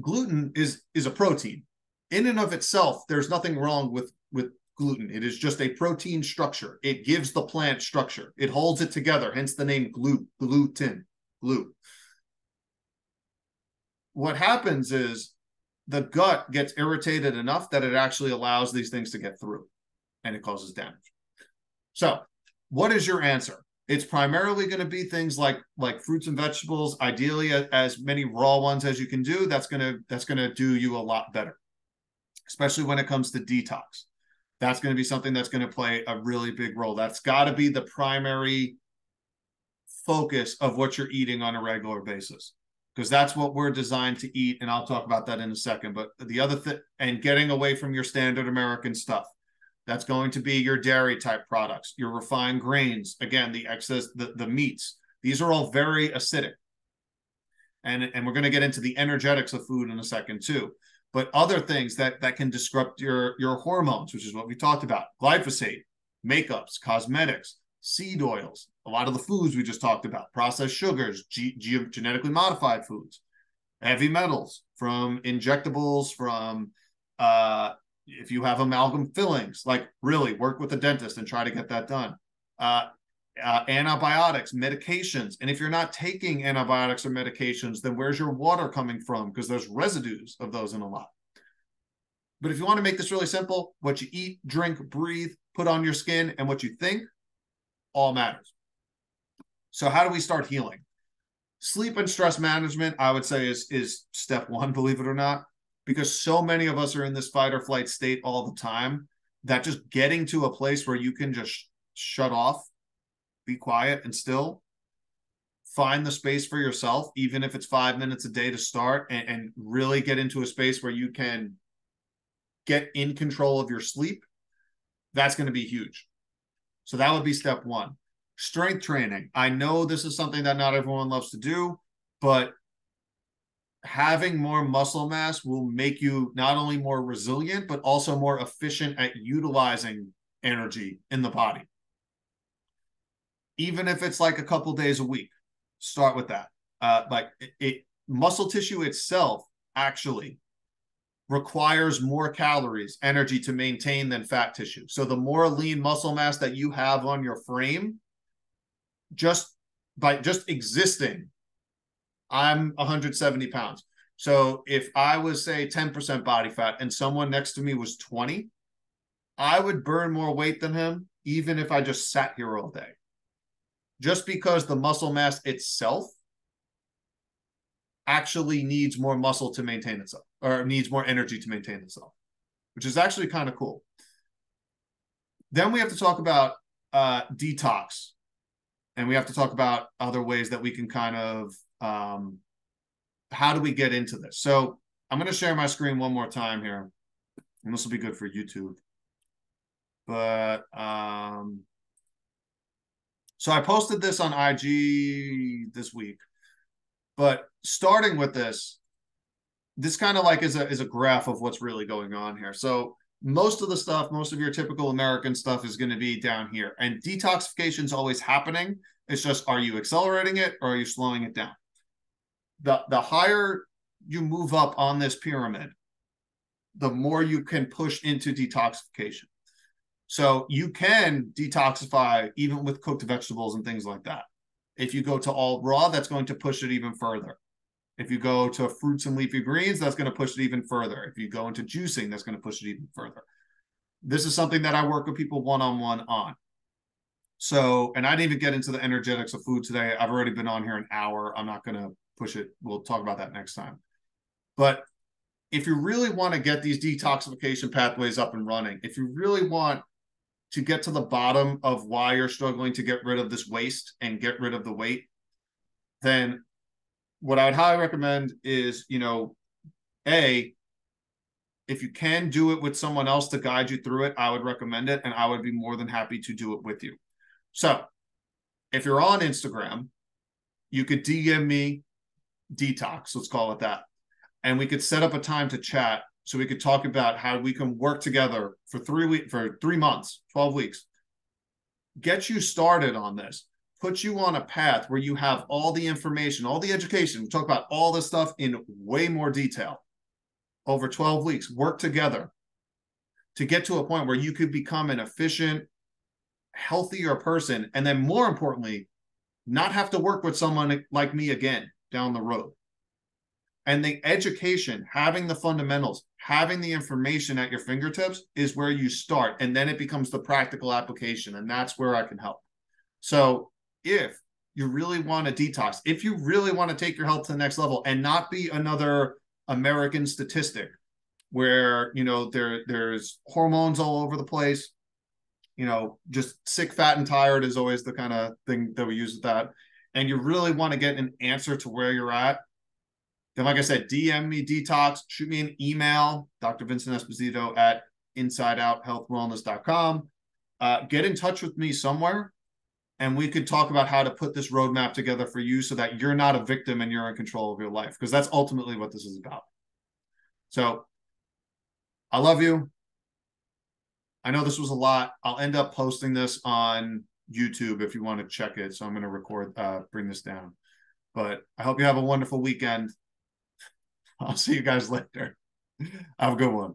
gluten is is a protein. In and of itself, there's nothing wrong with with gluten. It is just a protein structure. It gives the plant structure. It holds it together, hence the name glue, gluten, glue. What happens is the gut gets irritated enough that it actually allows these things to get through and it causes damage. So, what is your answer? It's primarily going to be things like like fruits and vegetables, ideally as many raw ones as you can do. That's going to that's going to do you a lot better. Especially when it comes to detox. That's going to be something that's going to play a really big role. That's got to be the primary focus of what you're eating on a regular basis. Because that's what we're designed to eat. And I'll talk about that in a second. But the other thing, and getting away from your standard American stuff. That's going to be your dairy type products, your refined grains, again, the excess, the, the meats. These are all very acidic. And, and we're going to get into the energetics of food in a second too. But other things that that can disrupt your your hormones, which is what we talked about, glyphosate, makeups, cosmetics, seed oils, a lot of the foods we just talked about, processed sugars, G- G- genetically modified foods, heavy metals from injectables, from uh, if you have amalgam fillings, like really work with a dentist and try to get that done. Uh, uh, antibiotics, medications. And if you're not taking antibiotics or medications, then where's your water coming from? Because there's residues of those in a lot. But if you want to make this really simple, what you eat, drink, breathe, put on your skin, and what you think all matters. So, how do we start healing? Sleep and stress management, I would say, is, is step one, believe it or not, because so many of us are in this fight or flight state all the time that just getting to a place where you can just shut off, be quiet and still, find the space for yourself, even if it's five minutes a day to start, and, and really get into a space where you can get in control of your sleep, that's going to be huge. So that would be step one. Strength training. I know this is something that not everyone loves to do, but having more muscle mass will make you not only more resilient, but also more efficient at utilizing energy in the body. Even if it's like a couple days a week, start with that. Uh, like it, it muscle tissue itself actually requires more calories, energy to maintain than fat tissue. So the more lean muscle mass that you have on your frame, just by just existing, I'm 170 pounds. So if I was say 10% body fat and someone next to me was 20, I would burn more weight than him, even if I just sat here all day. Just because the muscle mass itself actually needs more muscle to maintain itself or needs more energy to maintain itself, which is actually kind of cool. Then we have to talk about uh, detox, and we have to talk about other ways that we can kind of um, how do we get into this. So I'm going to share my screen one more time here, and this will be good for YouTube. But um, so I posted this on IG this week. But starting with this, this kind of like is a is a graph of what's really going on here. So most of the stuff, most of your typical American stuff is going to be down here. And detoxification is always happening. It's just are you accelerating it or are you slowing it down? The the higher you move up on this pyramid, the more you can push into detoxification. So you can detoxify even with cooked vegetables and things like that. If you go to all raw, that's going to push it even further. If you go to fruits and leafy greens, that's going to push it even further. If you go into juicing, that's going to push it even further. This is something that I work with people one on one on. So, and I didn't even get into the energetics of food today. I've already been on here an hour. I'm not going to push it. We'll talk about that next time. But if you really want to get these detoxification pathways up and running, if you really want to get to the bottom of why you're struggling to get rid of this waste and get rid of the weight, then what I would highly recommend is, you know, A, if you can do it with someone else to guide you through it, I would recommend it. And I would be more than happy to do it with you. So if you're on Instagram, you could DM me detox, let's call it that. And we could set up a time to chat so we could talk about how we can work together for three weeks for three months, 12 weeks. Get you started on this put you on a path where you have all the information, all the education, talk about all this stuff in way more detail over 12 weeks, work together to get to a point where you could become an efficient, healthier person. And then more importantly, not have to work with someone like me again down the road. And the education, having the fundamentals, having the information at your fingertips is where you start. And then it becomes the practical application. And that's where I can help. So if you really want to detox, if you really want to take your health to the next level and not be another American statistic where you know there there's hormones all over the place, you know, just sick, fat, and tired is always the kind of thing that we use with that. And you really want to get an answer to where you're at, then, like I said, DM me detox, shoot me an email, Dr. Vincent Esposito at insideouthealthwellness.com. Uh, get in touch with me somewhere and we could talk about how to put this roadmap together for you so that you're not a victim and you're in control of your life because that's ultimately what this is about. So I love you. I know this was a lot. I'll end up posting this on YouTube if you want to check it. So I'm going to record, uh, bring this down. But I hope you have a wonderful weekend. I'll see you guys later. Have a good one.